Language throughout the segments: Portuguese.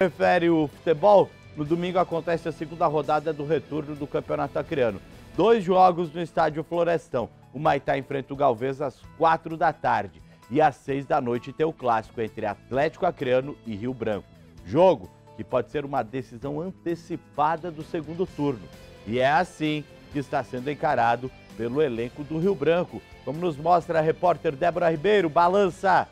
Prefere o futebol? No domingo acontece a segunda rodada do retorno do Campeonato Acreano. Dois jogos no estádio Florestão. O Maitá enfrenta o Galvez às quatro da tarde. E às seis da noite tem o clássico entre Atlético Acreano e Rio Branco. Jogo que pode ser uma decisão antecipada do segundo turno. E é assim que está sendo encarado pelo elenco do Rio Branco, como nos mostra a repórter Débora Ribeiro. Balança!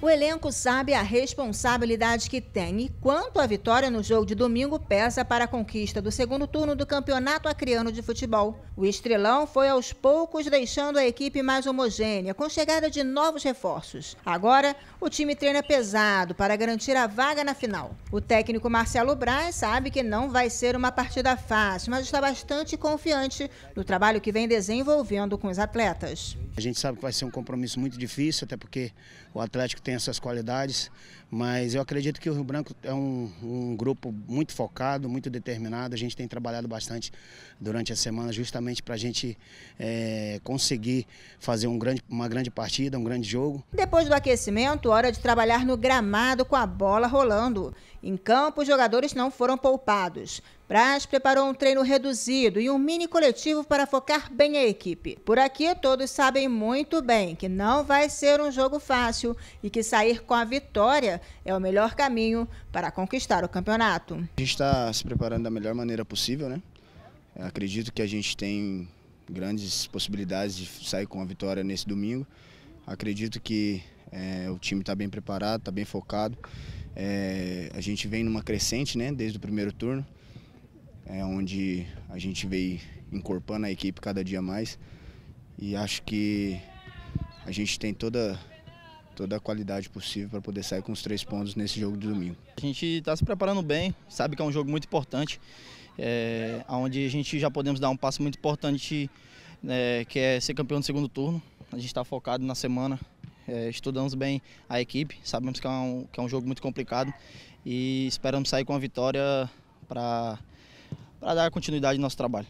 O elenco sabe a responsabilidade que tem e quanto a vitória no jogo de domingo pesa para a conquista do segundo turno do Campeonato Acreano de Futebol. O Estrelão foi aos poucos deixando a equipe mais homogênea, com chegada de novos reforços. Agora, o time treina pesado para garantir a vaga na final. O técnico Marcelo Braz sabe que não vai ser uma partida fácil, mas está bastante confiante no trabalho que vem desenvolvendo com os atletas. A gente sabe que vai ser um compromisso muito difícil, até porque o Atlético tem essas qualidades, mas eu acredito que o Rio Branco é um, um, grupo muito focado, muito determinado. A gente tem trabalhado bastante durante a semana justamente para a gente é, conseguir fazer um grande, uma grande partida, um grande jogo. Depois do aquecimento, hora de trabalhar no gramado com a bola rolando. Em campo, os jogadores não foram poupados. Braz preparou um treino reduzido e um mini coletivo para focar bem a equipe. Por aqui, todos sabem muito bem que não vai ser um jogo fácil e que sair com a vitória é o melhor caminho para conquistar o campeonato. A gente está se preparando da melhor maneira possível, né? Acredito que a gente tem grandes possibilidades de sair com a vitória nesse domingo. Acredito que é, o time está bem preparado, está bem focado. É, a gente vem numa crescente, né, desde o primeiro turno é onde a gente veio encorpando a equipe cada dia mais e acho que a gente tem toda toda a qualidade possível para poder sair com os três pontos nesse jogo de domingo. A gente está se preparando bem, sabe que é um jogo muito importante, é, onde a gente já podemos dar um passo muito importante, é, que é ser campeão do segundo turno. A gente está focado na semana, é, estudamos bem a equipe, sabemos que é, um, que é um jogo muito complicado e esperamos sair com a vitória para para dar continuidade ao nosso trabalho.